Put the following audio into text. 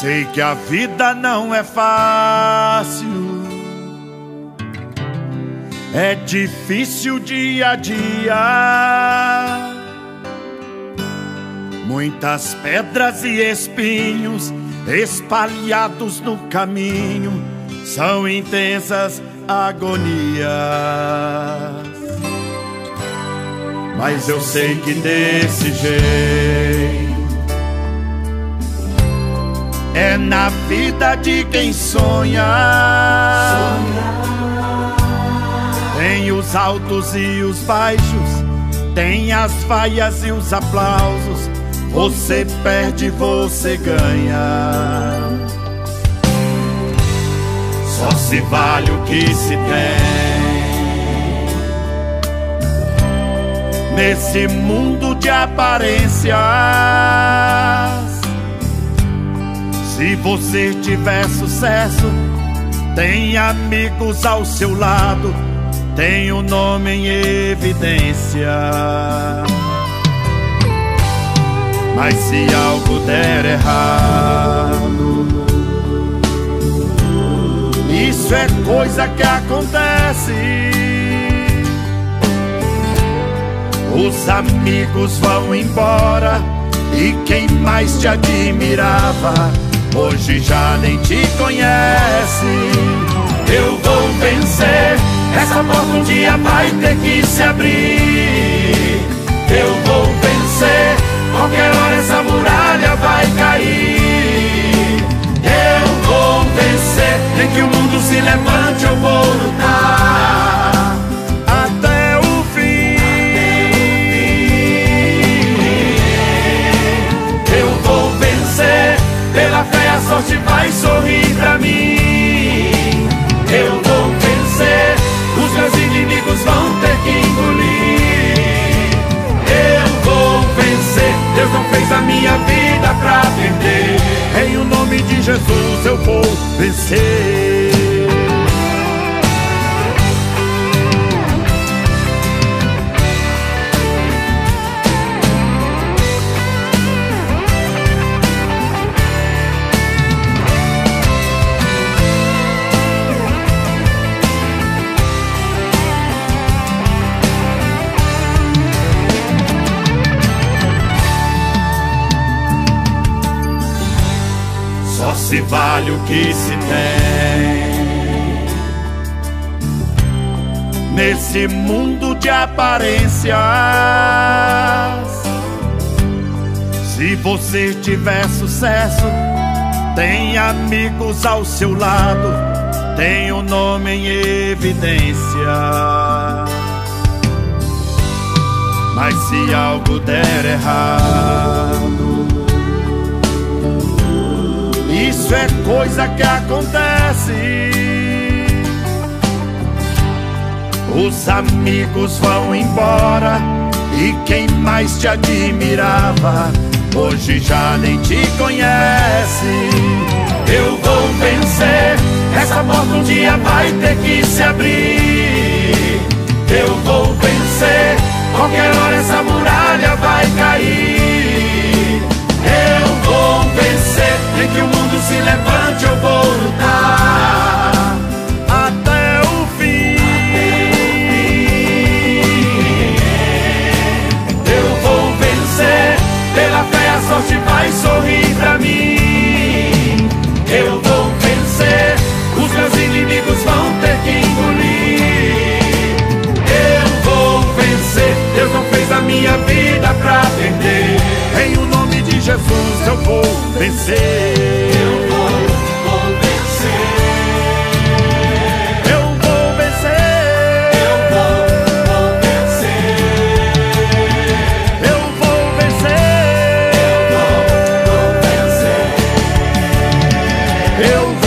Sei que a vida não é fácil, é difícil dia a dia. Muitas pedras e espinhos espalhados no caminho são intensas agonias. Mas eu sei que desse jeito é na vida de quem sonha. Tem os altos e os baixos, tem as vaias e os aplausos. Você perde, você ganha. Só se vale o que se tem. Nesse mundo de aparências. Se você tiver sucesso, tem amigos ao seu lado, tem o um nome em evidência. Mas se algo der errado, isso é coisa que acontece. Os amigos vão embora e quem mais te admirava hoje já nem te conhece. Eu vou vencer, essa porta um dia vai ter que se abrir. Pela fé a sorte vai sorrir pra mim. Eu vou vencer, os meus inimigos vão ter que engolir. Eu vou vencer, Deus não fez a minha vida pra perder. Em o nome de Jesus eu vou vencer. Se vale o que se tem. Nesse mundo de aparências. Se você tiver sucesso, tem amigos ao seu lado, tem o um nome em evidência. Mas se algo der errado, isso é coisa que acontece. Os amigos vão embora e quem mais te admirava hoje já nem te conhece. Eu vou vencer, essa porta um dia vai ter que se abrir. Eu vou vencer, qualquer hora essa Eu